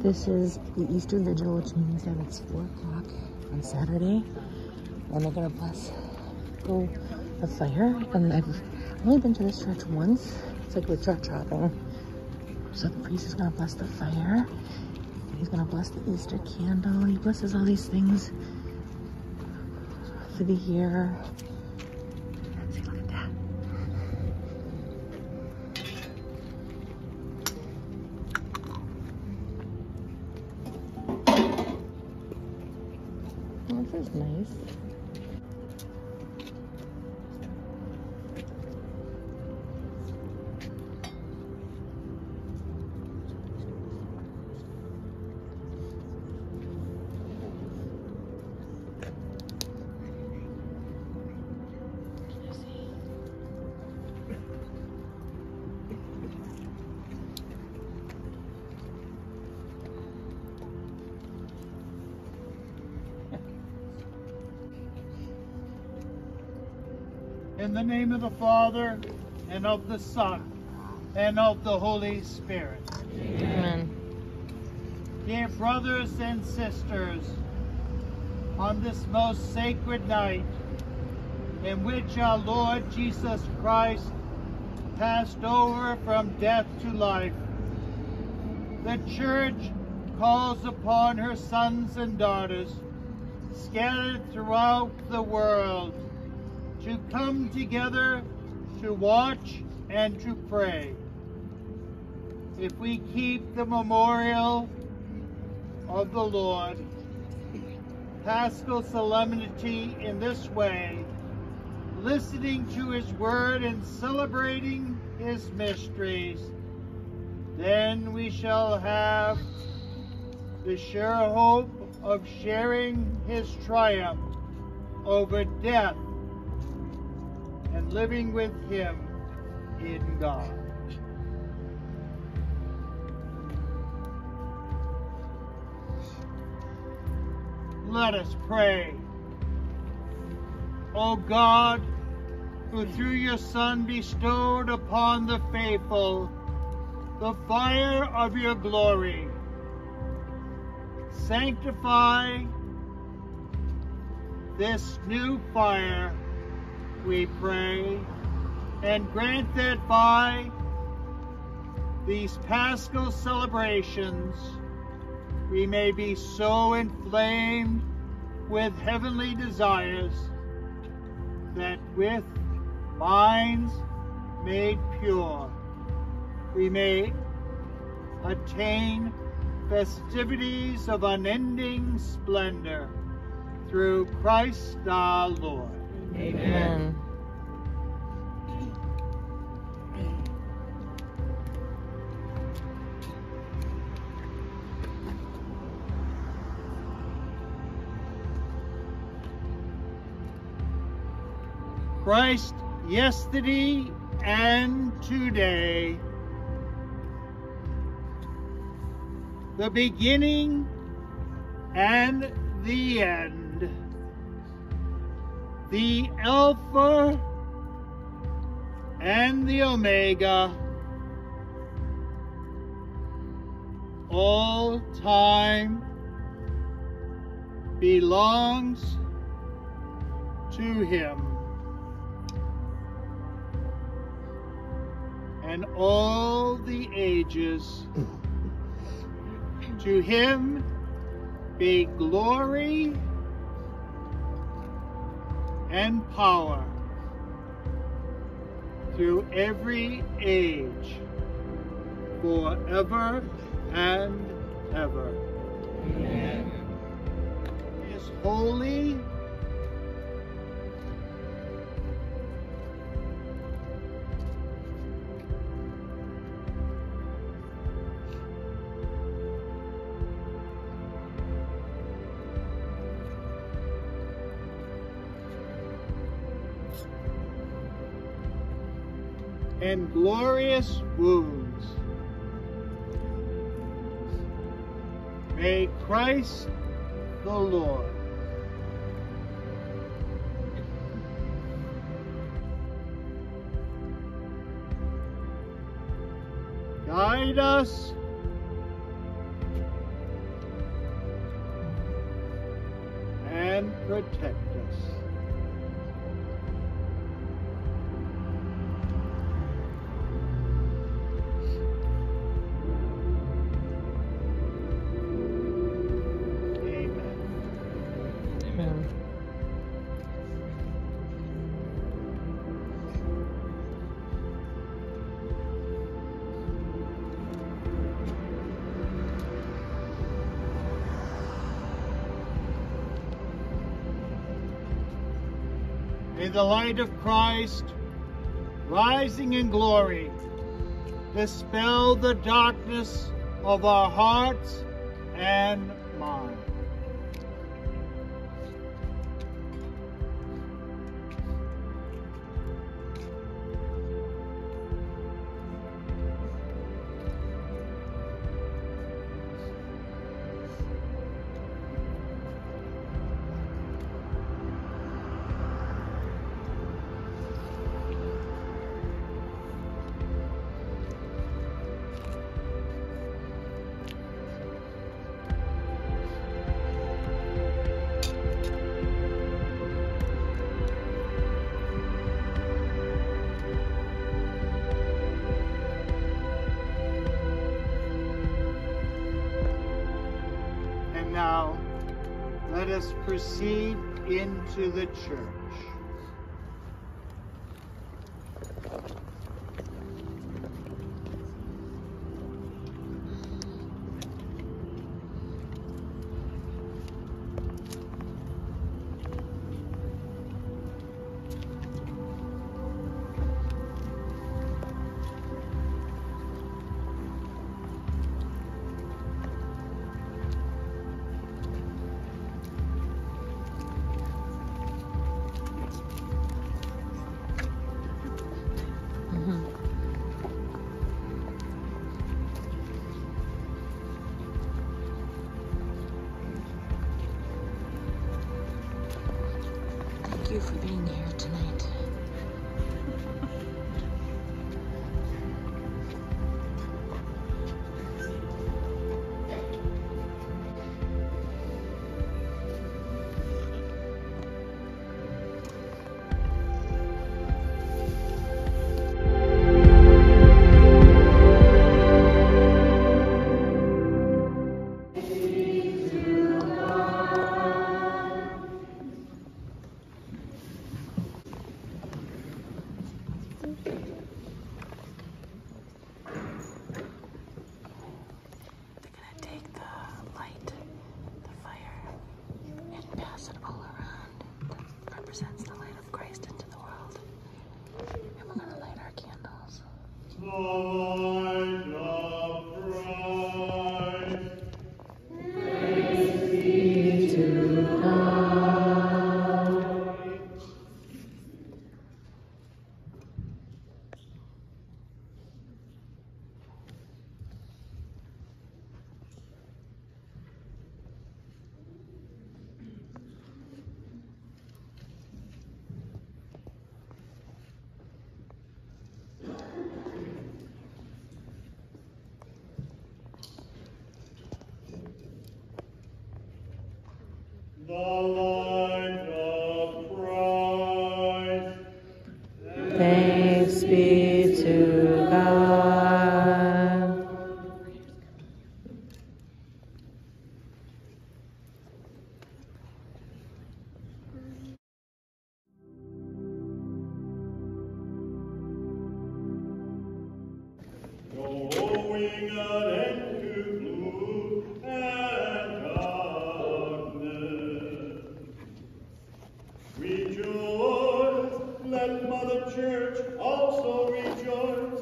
This is the Easter Vigil, which means that it's 4 o'clock on Saturday. And they're going to bless go the fire. And I've only been to this church once. It's like with church hopping. So the priest is going to bless the fire. He's going to bless the Easter candle. He blesses all these things for the year. This is nice. In the name of the Father, and of the Son, and of the Holy Spirit. Amen. Dear brothers and sisters, on this most sacred night, in which our Lord Jesus Christ passed over from death to life, the Church calls upon her sons and daughters scattered throughout the world to come together to watch and to pray. If we keep the memorial of the Lord, Paschal solemnity in this way, listening to his word and celebrating his mysteries, then we shall have the sure hope of sharing his triumph over death and living with him in God. Let us pray. O God, who through your Son bestowed upon the faithful the fire of your glory, sanctify this new fire we pray, and grant that by these paschal celebrations we may be so inflamed with heavenly desires that with minds made pure we may attain festivities of unending splendor through Christ our Lord. Amen. Christ yesterday and today, the beginning and the end, the Alpha and the Omega, all time belongs to him. and all the ages. to him be glory and power through every age, forever and ever. Amen. Is holy and glorious wounds. May Christ the Lord. Guide us. And protect May the light of Christ, rising in glory, dispel the darkness of our hearts and minds. Now, let us proceed into the church. You for being here The light Rejoice, let Mother Church also rejoice,